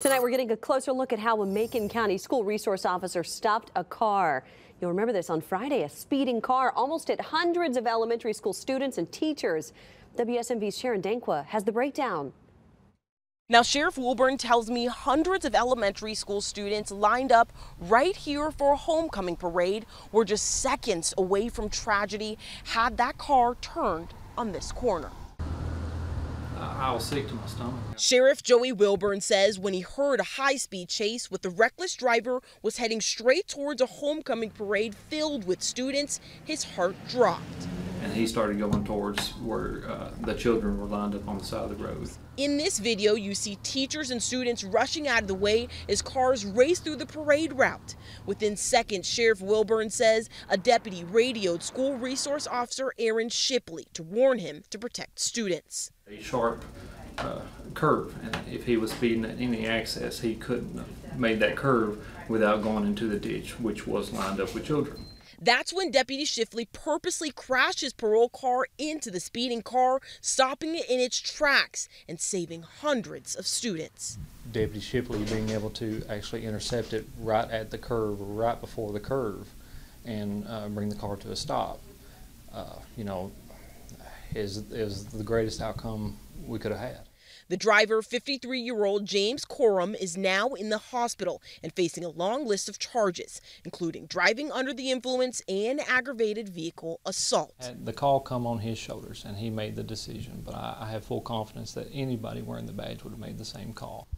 Tonight, we're getting a closer look at how a Macon County school resource officer stopped a car. You'll remember this on Friday, a speeding car almost hit hundreds of elementary school students and teachers. WSMV's Sharon Dankwa has the breakdown. Now, Sheriff Wilburn tells me hundreds of elementary school students lined up right here for a homecoming parade were just seconds away from tragedy had that car turned on this corner. I was sick to my stomach. Sheriff Joey Wilburn says when he heard a high speed chase with the reckless driver was heading straight towards a homecoming parade filled with students, his heart dropped. And he started going towards where uh, the children were lined up on the side of the road. In this video, you see teachers and students rushing out of the way as cars race through the parade route. Within seconds, Sheriff Wilburn says a deputy radioed school resource officer Aaron Shipley to warn him to protect students. A sharp uh, curve, and if he was speeding at any access, he couldn't have made that curve without going into the ditch, which was lined up with children. That's when Deputy Shipley purposely crashed his parole car into the speeding car, stopping it in its tracks and saving hundreds of students. Deputy Shipley being able to actually intercept it right at the curve, right before the curve, and uh, bring the car to a stop, uh, you know, is, is the greatest outcome we could have had. The driver, 53 year old James Corum, is now in the hospital and facing a long list of charges, including driving under the influence and aggravated vehicle assault. The call come on his shoulders and he made the decision, but I, I have full confidence that anybody wearing the badge would have made the same call.